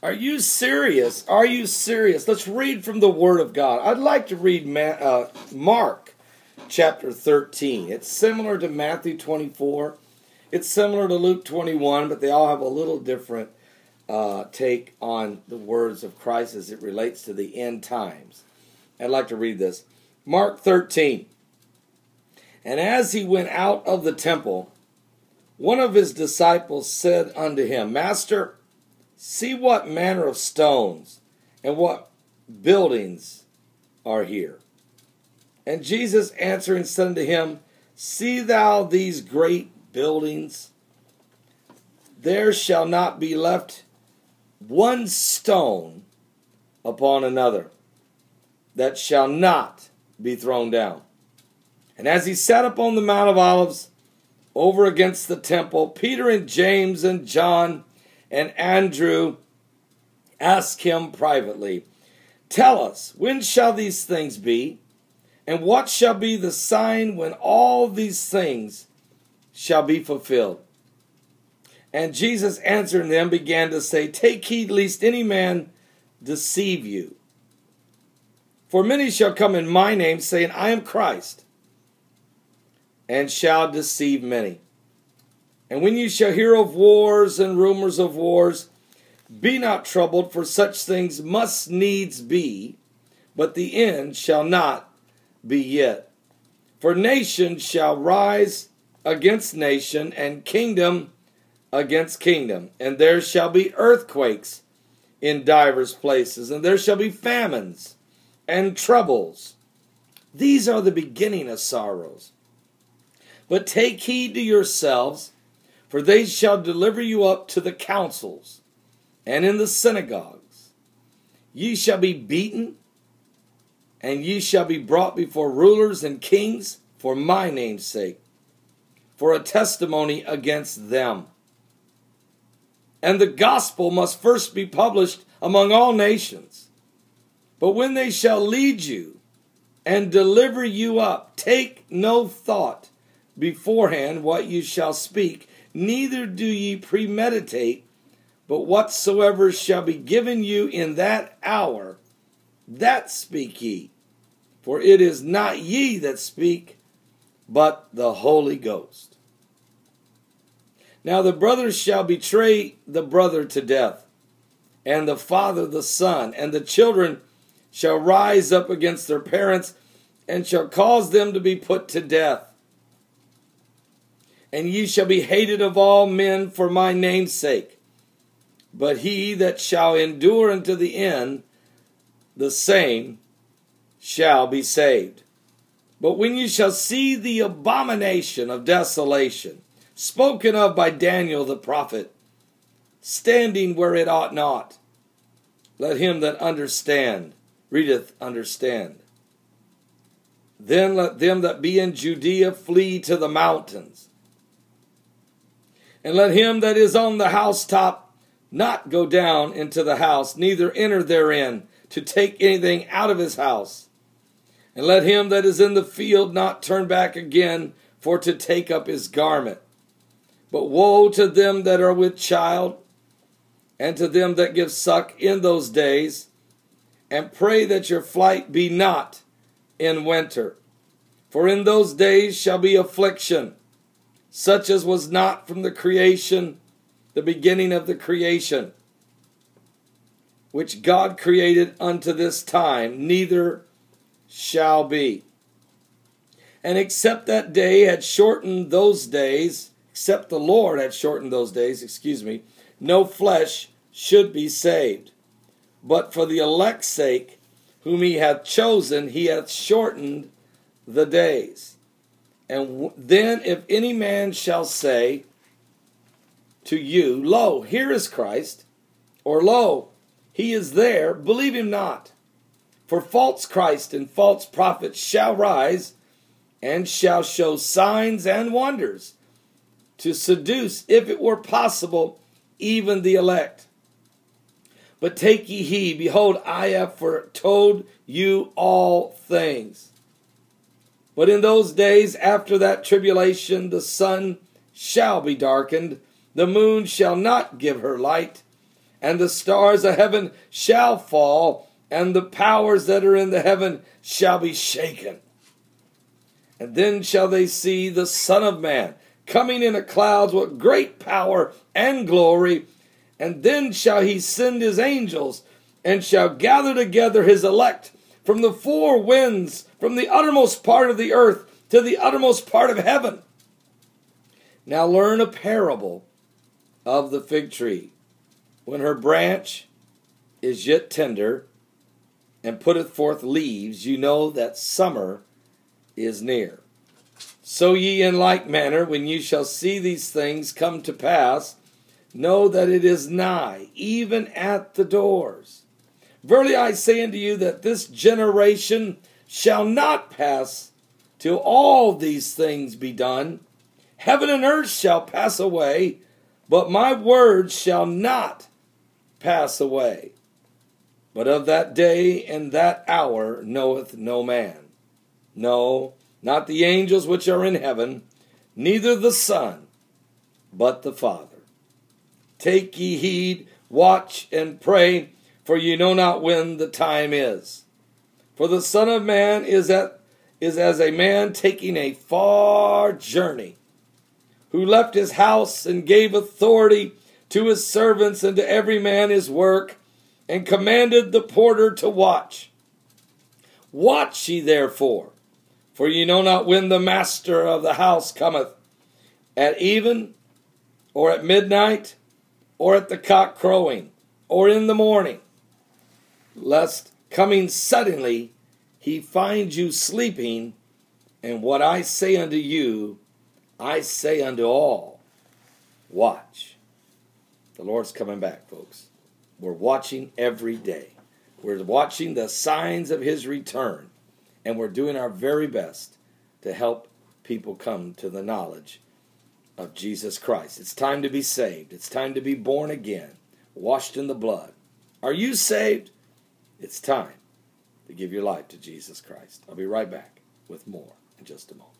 Are you serious? Are you serious? Let's read from the Word of God. I'd like to read Ma- uh, Mark chapter 13. It's similar to Matthew 24. It's similar to Luke 21, but they all have a little different uh, take on the words of Christ as it relates to the end times. I'd like to read this. Mark 13. And as he went out of the temple, one of his disciples said unto him, Master, See what manner of stones and what buildings are here. And Jesus answering said unto him, See thou these great buildings? There shall not be left one stone upon another that shall not be thrown down. And as he sat upon the Mount of Olives over against the temple, Peter and James and John and Andrew asked him privately, Tell us, when shall these things be? And what shall be the sign when all these things shall be fulfilled? And Jesus answering them began to say, Take heed lest any man deceive you. For many shall come in my name, saying, I am Christ, and shall deceive many. And when you shall hear of wars and rumors of wars, be not troubled, for such things must needs be, but the end shall not be yet. For nation shall rise against nation, and kingdom against kingdom, and there shall be earthquakes in divers places, and there shall be famines and troubles. These are the beginning of sorrows. But take heed to yourselves for they shall deliver you up to the councils and in the synagogues. Ye shall be beaten, and ye shall be brought before rulers and kings for my name's sake, for a testimony against them. And the gospel must first be published among all nations. But when they shall lead you and deliver you up, take no thought beforehand what you shall speak neither do ye premeditate, but whatsoever shall be given you in that hour, that speak ye. For it is not ye that speak, but the Holy Ghost. Now the brother shall betray the brother to death, and the father the son, and the children shall rise up against their parents, and shall cause them to be put to death and ye shall be hated of all men for my name's sake. But he that shall endure unto the end, the same shall be saved. But when ye shall see the abomination of desolation, spoken of by Daniel the prophet, standing where it ought not, let him that understand, readeth, understand. Then let them that be in Judea flee to the mountains. And let him that is on the housetop not go down into the house, neither enter therein to take anything out of his house. And let him that is in the field not turn back again for to take up his garment. But woe to them that are with child, and to them that give suck in those days, and pray that your flight be not in winter. For in those days shall be affliction such as was not from the creation, the beginning of the creation, which God created unto this time, neither shall be. And except that day had shortened those days, except the Lord had shortened those days, excuse me, no flesh should be saved. But for the elect's sake, whom he hath chosen, he hath shortened the days. And then, if any man shall say to you, Lo, here is Christ, or Lo, he is there, believe him not. For false Christ and false prophets shall rise and shall show signs and wonders to seduce, if it were possible, even the elect. But take ye heed, behold, I have foretold you all things. But in those days after that tribulation, the sun shall be darkened, the moon shall not give her light, and the stars of heaven shall fall, and the powers that are in the heaven shall be shaken. And then shall they see the Son of Man coming in a clouds with great power and glory. And then shall he send his angels and shall gather together his elect from the four winds, from the uttermost part of the earth to the uttermost part of heaven. Now learn a parable of the fig tree. When her branch is yet tender and putteth forth leaves, you know that summer is near. So ye in like manner, when ye shall see these things come to pass, know that it is nigh, even at the doors. Verily I say unto you that this generation shall not pass till all these things be done. Heaven and earth shall pass away, but my words shall not pass away. But of that day and that hour knoweth no man. No, not the angels which are in heaven, neither the Son, but the Father. Take ye heed, watch and pray, for ye know not when the time is. For the Son of Man is at is as a man taking a far journey, who left his house and gave authority to his servants and to every man his work, and commanded the porter to watch. Watch ye therefore, for ye know not when the master of the house cometh, at even, or at midnight, or at the cock crowing, or in the morning, lest coming suddenly he find you sleeping. And what I say unto you, I say unto all watch. The Lord's coming back, folks. We're watching every day. We're watching the signs of his return and we're doing our very best to help people come to the knowledge of Jesus Christ. It's time to be saved. It's time to be born again, washed in the blood. Are you saved? It's time to give your life to Jesus Christ. I'll be right back with more in just a moment.